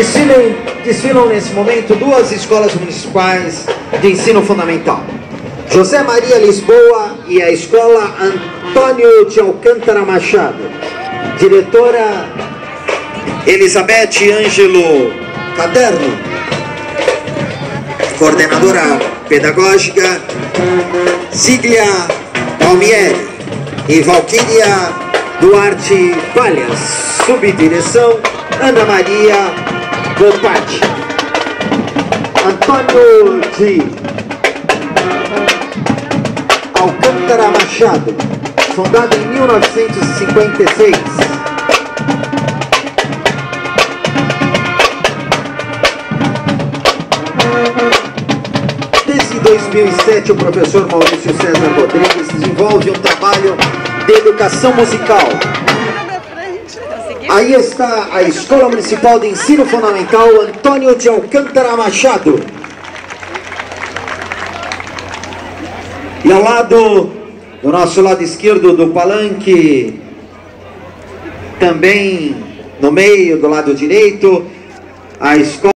Desfilam, desfilam nesse momento duas escolas municipais de ensino fundamental. José Maria Lisboa e a escola Antônio de Alcântara Machado. Diretora Elizabeth Ângelo Caderno. Coordenadora pedagógica Siglia Palmieri e Valquíria Duarte Palhas. Subdireção Ana Maria Bopati. Antônio de Alcântara Machado, fundado em 1956. Desde 2007, o professor Maurício César Rodrigues desenvolve um trabalho de educação musical. Aí está a Escola Municipal de Ensino Fundamental Antônio de Alcântara Machado. E ao lado, do nosso lado esquerdo do palanque, também no meio, do lado direito, a escola.